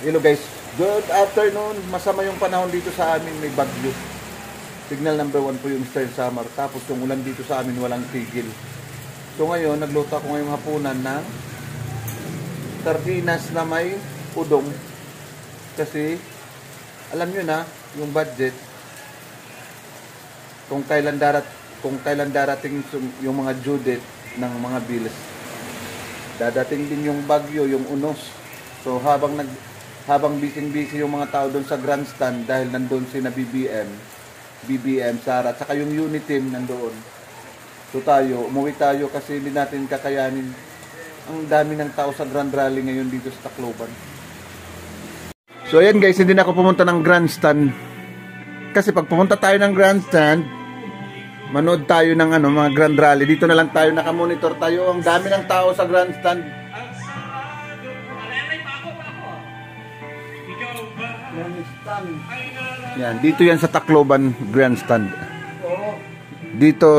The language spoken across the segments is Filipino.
Hello guys, good afternoon. Masama yung panahon dito sa amin, may bagyo. Signal number one po yung Mr. Summer. Tapos yung ulan dito sa amin, walang tigil. So ngayon, nagluto ako ngayong hapunan ng sardinas na may udong. Kasi, alam nyo na, yung budget, kung kailan darat kung kailan darating yung mga due date ng mga bills. Dadating din yung bagyo, yung unos. So habang nag habang busy-busy yung mga tao doon sa grandstand dahil nandoon si na BBM, BBM, Sara, at saka yung unit team nandoon. So tayo, umuwi tayo kasi hindi natin kakayanin ang dami ng tao sa Grand Rally ngayon dito sa Tacloban. So ayan guys, hindi na ako pumunta ng grandstand. Kasi pag pumunta tayo ng grandstand, manood tayo ng ano, mga Grand Rally. Dito na lang tayo, nakamonitor tayo. Ang dami ng tao sa grandstand. Yan, dito yan sa Tacloban Grandstand. Dito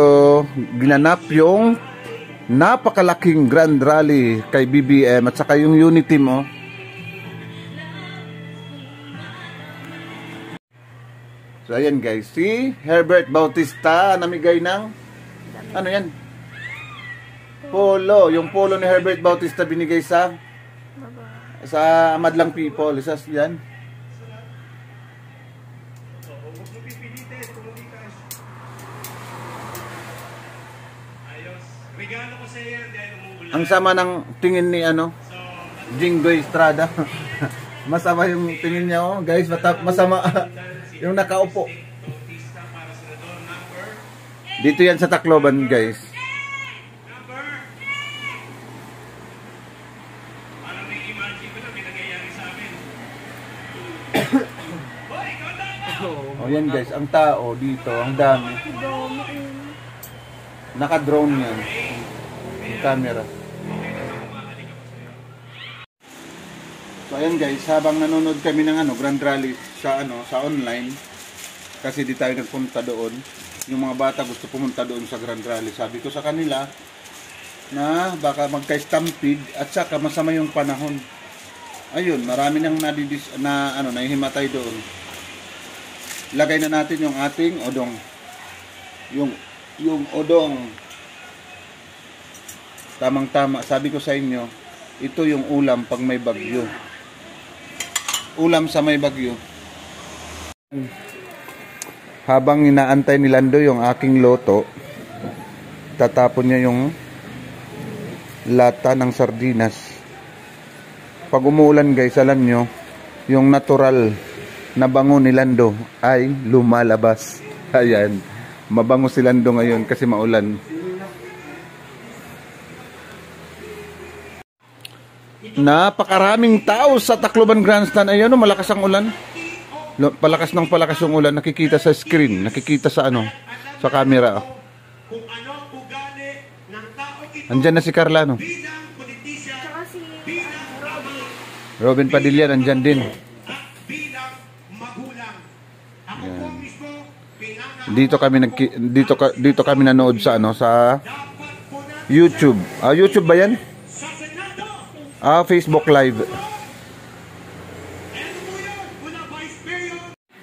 ginanap yung napakalaking Grand Rally kay BBM at saka yung unity mo. So ayan guys, si Herbert Bautista namigay ng ano yan? Polo, yung polo ni Herbert Bautista binigay sa sa Madlang People, isa yan. Ayos. Regalo ko sa iyo dahil umuulan. Ang sama ng tingin ni ano, Jinggoy Estrada. masama yung tingin niya oh, guys, masama yung nakaupo. Dito yan sa Tacloban guys. number Parang may imagine ko na may nangyayari sa amin. Hoy, ikaw na! Oh yan guys, ang tao dito, ang dami. Naka-drone yan. Yung camera. So ayan guys, habang nanonood kami ng ano, Grand Rally sa ano, sa online kasi di tayo nagpunta doon. Yung mga bata gusto pumunta doon sa Grand Rally. Sabi ko sa kanila na baka magka-stampede at saka masama yung panahon. Ayun, marami nang nadidis na ano, nahihimatay doon. Lagay na natin yung ating odong. Yung yung odong. Tamang-tama, sabi ko sa inyo, ito yung ulam pag may bagyo. Ulam sa may bagyo. Habang inaantay ni Lando yung aking loto, tatapon niya yung lata ng sardinas. Pag umuulan guys, alam nyo, yung natural na bango ni Lando ay lumalabas. Ayan, mabango si Lando ngayon kasi maulan. Napakaraming tao sa Tacloban Grandstand. Ayan, oh, malakas ang ulan. Palakas ng palakas yung ulan. Nakikita sa screen. Nakikita sa ano, sa camera. Andyan na si Carla, no? Robin Padilla, andyan din. at bilang magulang. Ako po mismo pinangahawa Dito kami nag dito dito kami nanood sa ano sa YouTube. Ah, YouTube ba 'yan? Ah, Facebook Live.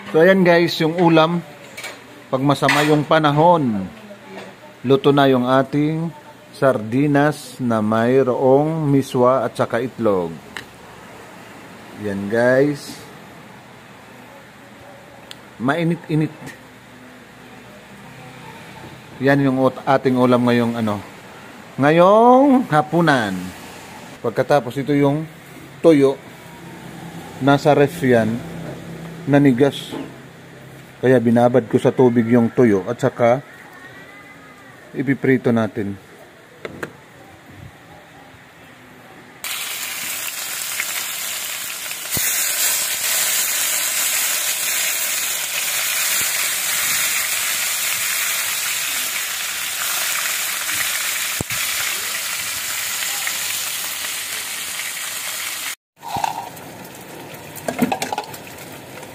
So ayan guys, yung ulam pag masama yung panahon. Luto na yung ating sardinas na mayroong miswa at saka itlog. Yan guys. Mainit-init. Yan yung ating ulam ngayong ano. Ngayong hapunan. Pagkatapos ito yung toyo. Nasa ref yan. Nanigas. Kaya binabad ko sa tubig yung tuyo at saka ipiprito natin.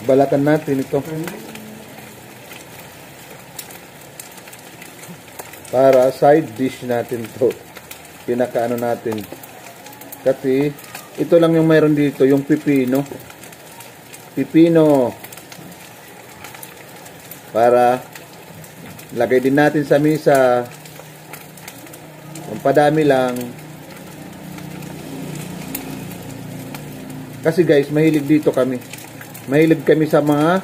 Balatan natin ito. Para side dish natin to. Pinakaano natin. Kasi ito lang yung mayroon dito, yung pipino. Pipino. Para lagay din natin sa misa. Ang padami lang. Kasi guys, mahilig dito kami. Mahilig kami sa mga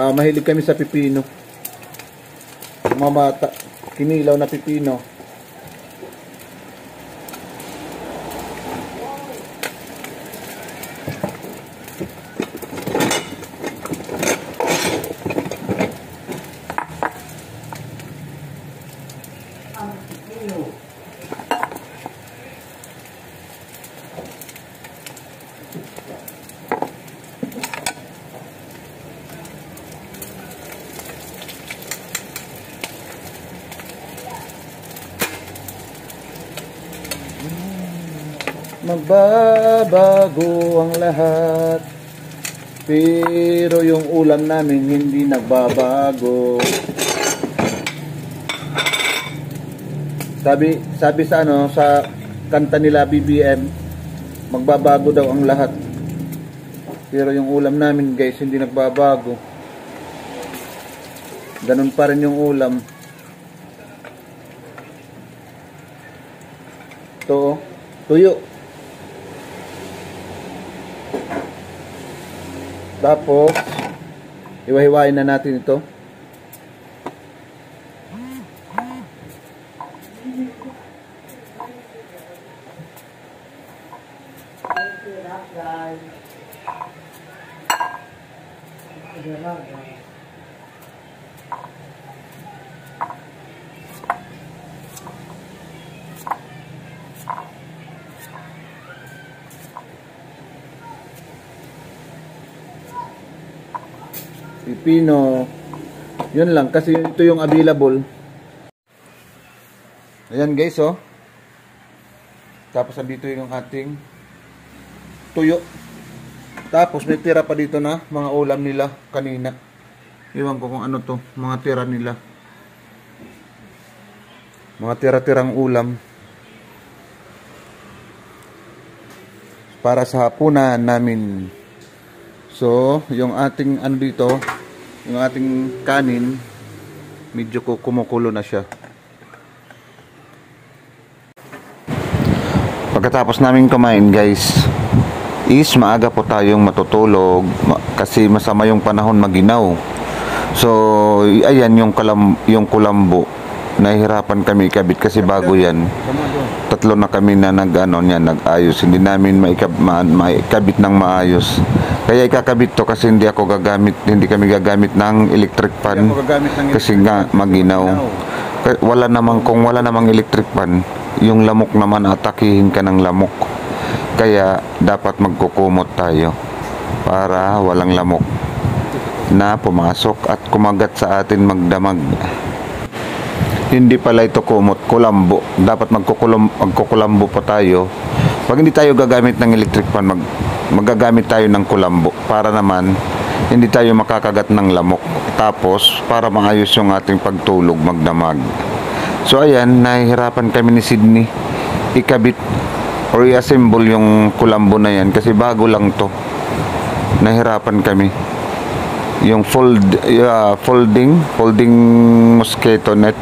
ah, mahilig kami sa pipino. Mga mata, kinilaw na pipino. Magbabago ang lahat. Pero yung ulam namin hindi nagbabago. Sabi sabi sa ano sa kanta nila BBM magbabago daw ang lahat. Pero yung ulam namin guys hindi nagbabago. Ganun pa rin yung ulam. Ito oh, tuyo Tapos, iwahiwain na natin ito. Pipino. Yun lang kasi ito yung available. Ayan guys oh. Tapos andito yung ating tuyo. Tapos may tira pa dito na mga ulam nila kanina. Iwan ko kung ano to, mga tira nila. Mga tira-tirang ulam. Para sa hapunan namin. So, yung ating ano dito, yung ating kanin, medyo ku- kumukulo na siya. Pagkatapos namin kumain guys, is maaga po tayong matutulog ma- kasi masama yung panahon maginaw. So, ayan yung kalam yung kulambo. Nahihirapan kami ikabit kasi bago yan. Tatlo na kami na nag ano niya, nag-ayos. Hindi namin maikab, ma, maikabit ng maayos. Kaya ikakabit to kasi hindi ako gagamit, hindi kami gagamit ng electric fan. Kasi nga maginaw. Wala namang kung wala namang electric fan, yung lamok naman atakihin ka ng lamok. Kaya dapat magkukumot tayo para walang lamok na pumasok at kumagat sa atin magdamag. Hindi pala ito kumot, kulambo. Dapat magkukulam, magkukulambo pa tayo. Pag hindi tayo gagamit ng electric fan, mag, magagamit tayo ng kulambo para naman hindi tayo makakagat ng lamok. Tapos, para maayos yung ating pagtulog, magdamag. So, ayan, nahihirapan kami ni Sydney ikabit or i-assemble yung kulambo na yan kasi bago lang to. Nahirapan kami yung fold yeah, folding folding mosquito net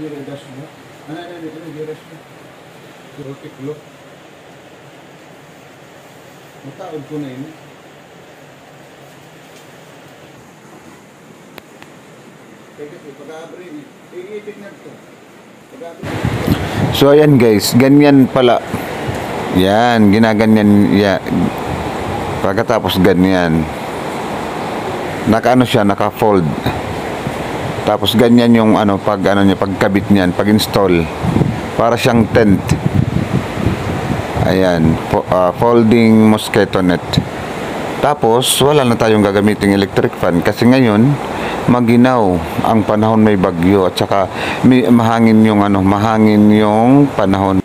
Giredas mo? Ano na dito na giredas mo? Girotiklo. Mataod ko na yun. Teka po, pag-abri, iipit na ito. Pag-abri. So ayan guys, ganyan pala. Yan, ginaganyan ya. Pagkatapos ganyan. Naka ano siya, naka-fold. Tapos ganyan yung ano pag ano niya, pagkabit niyan, pag-install. Para siyang tent. Ayan, fo- ah, folding mosquito net. Tapos wala na tayong gagamiting electric fan kasi ngayon maginaw ang panahon may bagyo at saka may, mahangin yung ano, mahangin yung panahon.